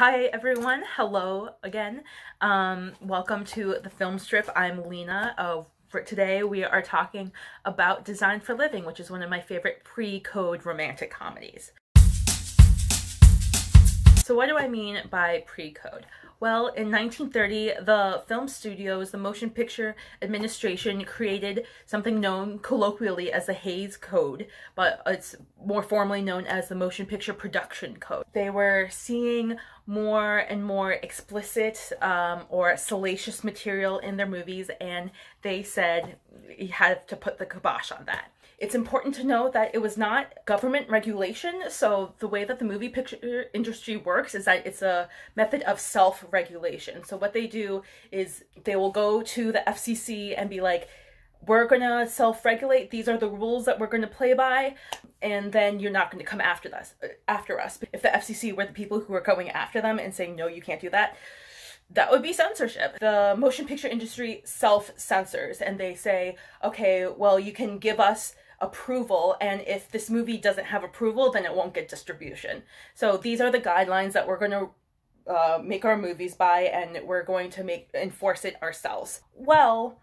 Hi everyone, hello again. Um, welcome to the film strip. I'm Lena. Uh, for today we are talking about Design for Living, which is one of my favorite pre-code romantic comedies. So what do I mean by pre-code? Well, in 1930, the film studios, the Motion Picture Administration created something known colloquially as the Hays Code, but it's more formally known as the Motion Picture Production Code. They were seeing more and more explicit um, or salacious material in their movies, and they said you had to put the kibosh on that. It's important to note that it was not government regulation. So the way that the movie picture industry works is that it's a method of self-regulation. So what they do is they will go to the FCC and be like, we're going to self-regulate. These are the rules that we're going to play by. And then you're not going to come after us. After us. If the FCC were the people who are going after them and saying, no, you can't do that, that would be censorship. The motion picture industry self censors and they say, okay, well, you can give us approval and if this movie doesn't have approval then it won't get distribution so these are the guidelines that we're going to uh, make our movies by and we're going to make enforce it ourselves well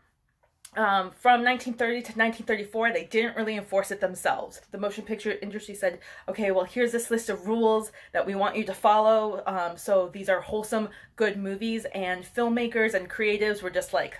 um, from 1930 to 1934, they didn't really enforce it themselves. The motion picture industry said, okay, well, here's this list of rules that we want you to follow. Um, so these are wholesome, good movies. And filmmakers and creatives were just like,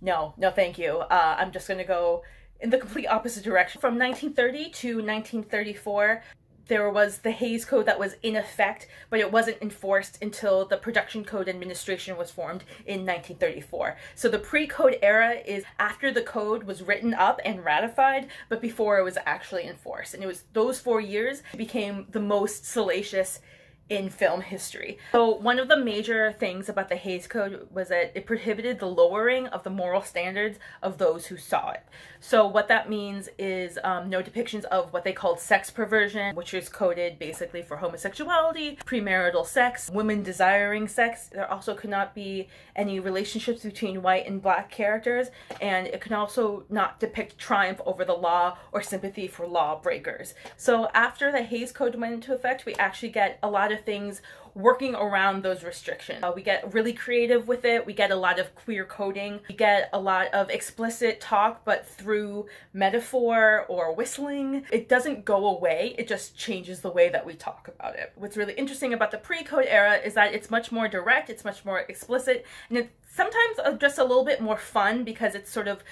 no, no, thank you. Uh, I'm just going to go in the complete opposite direction. From 1930 to 1934, there was the Hays Code that was in effect, but it wasn't enforced until the Production Code Administration was formed in 1934. So the pre-code era is after the code was written up and ratified, but before it was actually enforced. And it was those four years became the most salacious in film history. So one of the major things about the Hays Code was that it prohibited the lowering of the moral standards of those who saw it. So what that means is um, no depictions of what they called sex perversion, which is coded basically for homosexuality, premarital sex, women desiring sex. There also could not be any relationships between white and black characters, and it can also not depict triumph over the law or sympathy for lawbreakers. So after the Hays Code went into effect, we actually get a lot of things working around those restrictions. Uh, we get really creative with it. We get a lot of queer coding. We get a lot of explicit talk, but through metaphor or whistling. It doesn't go away. It just changes the way that we talk about it. What's really interesting about the pre-code era is that it's much more direct, it's much more explicit, and it's sometimes uh, just a little bit more fun because it's sort of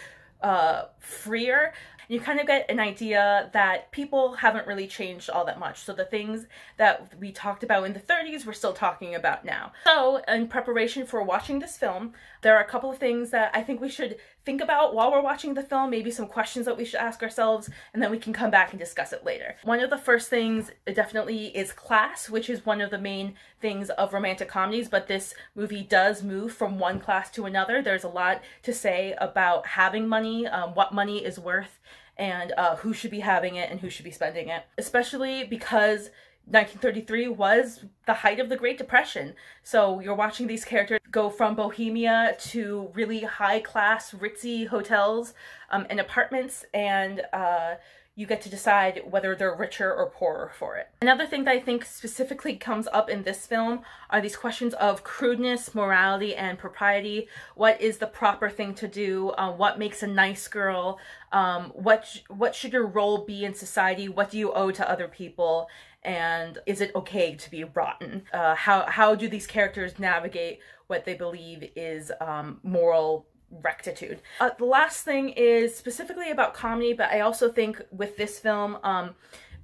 uh, freer you kind of get an idea that people haven't really changed all that much. So the things that we talked about in the 30s, we're still talking about now. So in preparation for watching this film, there are a couple of things that I think we should think about while we're watching the film, maybe some questions that we should ask ourselves, and then we can come back and discuss it later. One of the first things definitely is class, which is one of the main things of romantic comedies, but this movie does move from one class to another. There's a lot to say about having money, um, what money is worth, and uh, who should be having it and who should be spending it, especially because 1933 was the height of the Great Depression. So you're watching these characters go from bohemia to really high class, ritzy hotels um, and apartments, and uh, you get to decide whether they're richer or poorer for it. Another thing that I think specifically comes up in this film are these questions of crudeness, morality, and propriety. What is the proper thing to do? Uh, what makes a nice girl? Um, what, sh what should your role be in society? What do you owe to other people? And is it okay to be rotten? Uh, how, how do these characters navigate what they believe is um, moral rectitude. Uh, the last thing is specifically about comedy, but I also think with this film, um,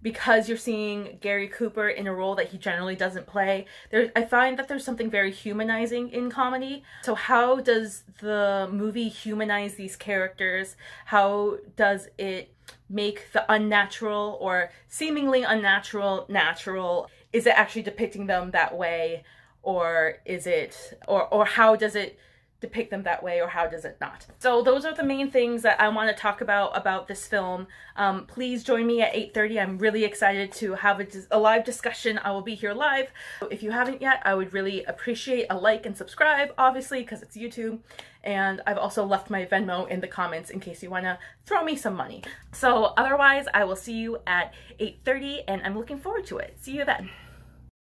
because you're seeing Gary Cooper in a role that he generally doesn't play, there I find that there's something very humanizing in comedy. So how does the movie humanize these characters? How does it make the unnatural or seemingly unnatural natural? Is it actually depicting them that way? Or is it, or, or how does it depict them that way or how does it not? So those are the main things that I want to talk about about this film. Um, please join me at 8.30. I'm really excited to have a, a, live discussion. I will be here live. If you haven't yet, I would really appreciate a like and subscribe, obviously, because it's YouTube. And I've also left my Venmo in the comments in case you want to throw me some money. So otherwise, I will see you at 8.30 and I'm looking forward to it. See you then.